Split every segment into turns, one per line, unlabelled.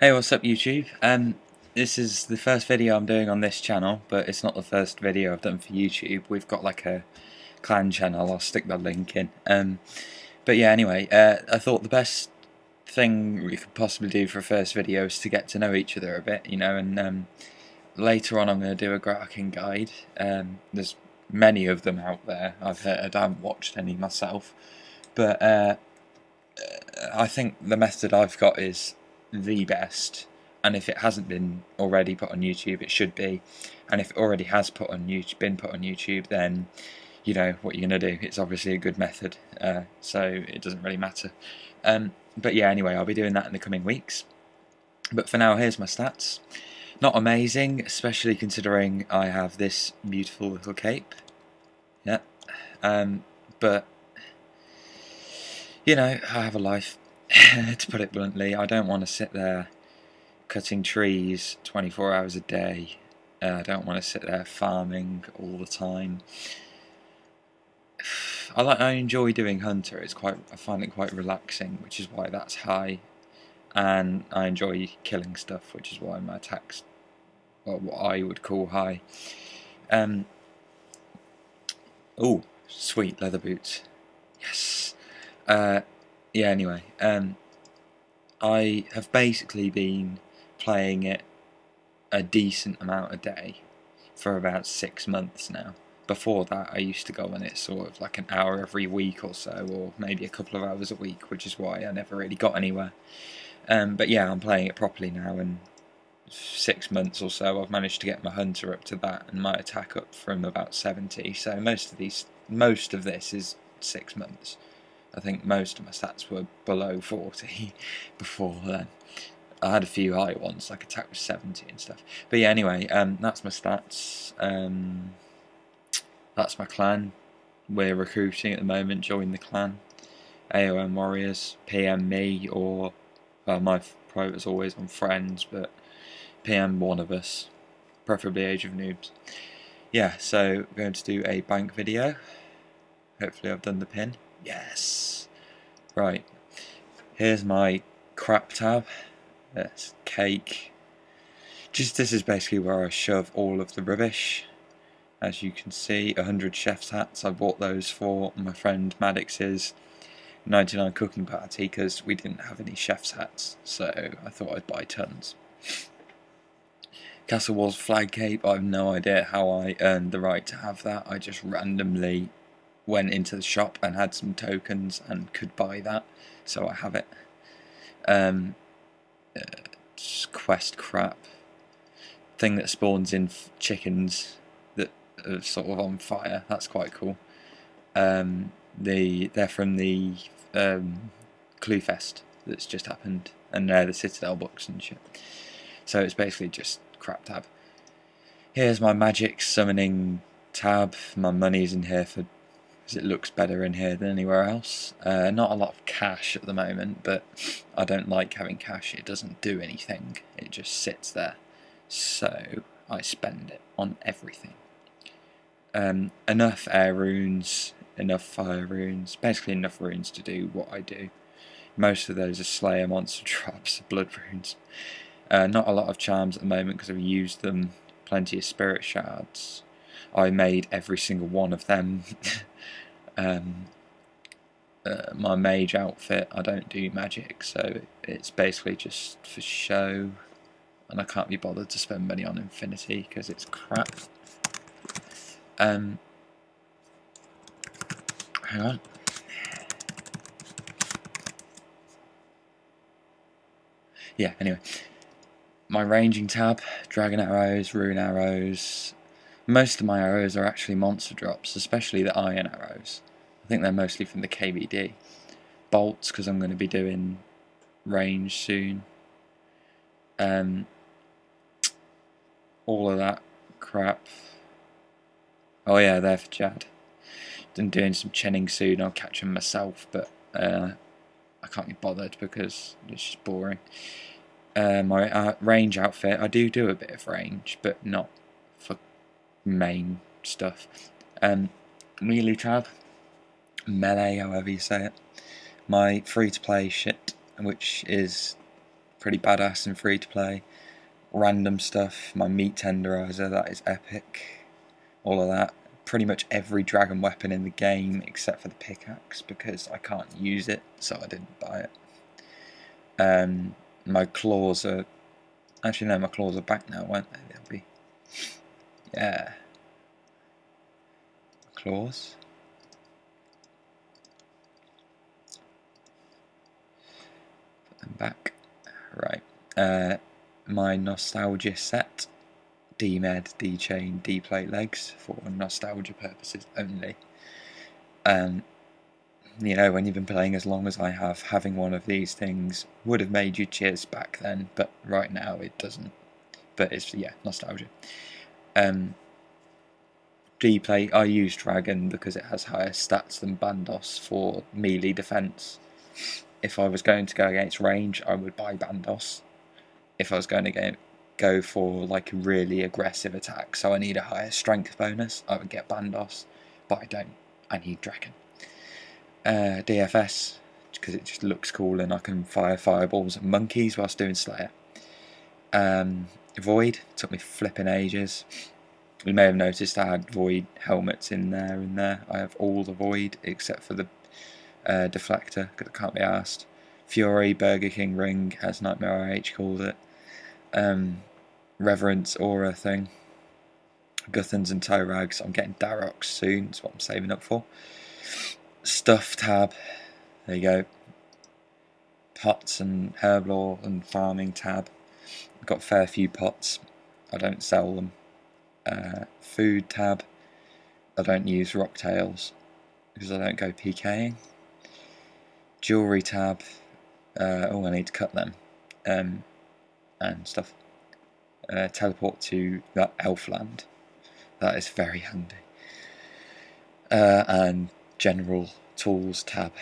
Hey, what's up YouTube? Um, this is the first video I'm doing on this channel, but it's not the first video I've done for YouTube. We've got like a clan channel, I'll stick the link in. Um, but yeah, anyway, uh, I thought the best thing we could possibly do for a first video is to get to know each other a bit, you know, and um, later on I'm going to do a Gratakin guide. Um, there's many of them out there, I've heard, I haven't watched any myself, but uh, I think the method I've got is the best and if it hasn't been already put on YouTube it should be. And if it already has put on YouTube, been put on YouTube then you know what you're to do? It's obviously a good method uh, so it doesn't really matter. Um, but yeah anyway I'll be doing that in the coming weeks. But for now here's my stats. Not amazing especially considering I have this beautiful little cape. Yeah um, but you know I have a life to put it bluntly, I don't want to sit there cutting trees 24 hours a day. Uh, I don't want to sit there farming all the time. I like I enjoy doing hunter. It's quite I find it quite relaxing, which is why that's high. And I enjoy killing stuff, which is why my attacks well what I would call high. Um Oh, sweet leather boots. Yes. Uh yeah, anyway, um, I have basically been playing it a decent amount a day for about six months now. Before that, I used to go on it sort of like an hour every week or so, or maybe a couple of hours a week, which is why I never really got anywhere. Um, but yeah, I'm playing it properly now, and six months or so, I've managed to get my hunter up to that and my attack up from about 70. So most of these, most of this is six months. I think most of my stats were below 40 before then. I had a few high ones, like attack was 70 and stuff. But yeah, anyway, um, that's my stats. Um, that's my clan. We're recruiting at the moment, join the clan. AOM Warriors, PM me, or well, my pro is always on friends, but PM one of us, preferably Age of Noobs. Yeah, so we're going to do a bank video. Hopefully I've done the pin. Yes. Right. Here's my crap tab. That's cake. Just this is basically where I shove all of the rubbish. As you can see, 100 chef's hats. I bought those for my friend Maddox's 99 cooking party because we didn't have any chef's hats. So I thought I'd buy tons. Castle Wars flag cape. I have no idea how I earned the right to have that. I just randomly went into the shop and had some tokens and could buy that, so I have it. Um, uh, quest crap thing that spawns in chickens that are sort of on fire. That's quite cool. Um, the they're from the um, Cluefest that's just happened, and they're the Citadel books and shit. So it's basically just crap tab. Here's my magic summoning tab. My money's in here for because it looks better in here than anywhere else. Uh, not a lot of cash at the moment, but I don't like having cash. It doesn't do anything. It just sits there. So I spend it on everything. Um, enough air runes, enough fire runes, basically enough runes to do what I do. Most of those are Slayer monster traps, blood runes. Uh, not a lot of charms at the moment because I've used them. Plenty of spirit shards. I made every single one of them um, uh, my mage outfit, I don't do magic, so it's basically just for show, and I can't be bothered to spend money on Infinity because it's crap. Um, hang on. Yeah, anyway. My ranging tab, dragon arrows, rune arrows. Most of my arrows are actually monster drops, especially the iron arrows. I think they're mostly from the KBD. Bolts, because I'm going to be doing range soon. Um, all of that crap. Oh yeah, they're for Jad. I'm doing some chinning soon, I'll catch them myself, but uh, I can't be bothered because it's just boring. Uh, my uh, range outfit, I do do a bit of range, but not for main stuff. Um, melee tab, melee, however you say it. My free to play shit, which is pretty badass and free to play. Random stuff, my meat tenderizer, that is epic. All of that. Pretty much every dragon weapon in the game except for the pickaxe because I can't use it, so I didn't buy it. Um, my claws are actually no, my claws are back now, won't they? They'll be yeah. Claws. Put them back. Right. Uh, my nostalgia set. D-med, D-chain, D-plate legs for nostalgia purposes only. Um, you know, when you've been playing as long as I have, having one of these things would have made you cheers back then, but right now it doesn't. But it's, yeah, nostalgia. Um, D plate, I use Dragon because it has higher stats than Bandos for melee defense. If I was going to go against range, I would buy Bandos. If I was going to go, go for like a really aggressive attack, so I need a higher strength bonus, I would get Bandos, but I don't. I need Dragon uh, DFS because it just looks cool and I can fire fireballs at monkeys whilst doing Slayer. Um, Void took me flipping ages. You may have noticed I had Void helmets in there and there. I have all the Void except for the uh, deflector because can't be asked. Fury, Burger King Ring, as Nightmare RH called it. Um, Reverence Aura thing. Guthans and Torags. I'm getting Dharok's soon, that's what I'm saving up for stuff tab. There you go. Pots and herblore and farming tab. I've got fair few pots. I don't sell them. Uh, food tab. I don't use rocktails because I don't go PKing. Jewelry tab. Uh, oh, I need to cut them. Um, and stuff. Uh, teleport to that elf land. That is very handy. Uh, and general tools tab.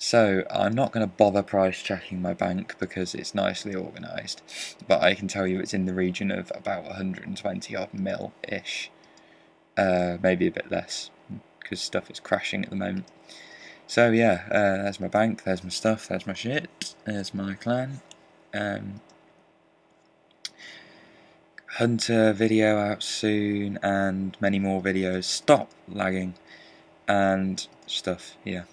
So I'm not going to bother price checking my bank because it's nicely organised, but I can tell you it's in the region of about 120 odd mil ish, uh, maybe a bit less because stuff is crashing at the moment. So yeah, uh, there's my bank, there's my stuff, there's my shit, there's my clan. Um, Hunter video out soon and many more videos. Stop lagging and stuff, yeah.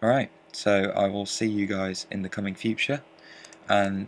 Alright, so I will see you guys in the coming future, and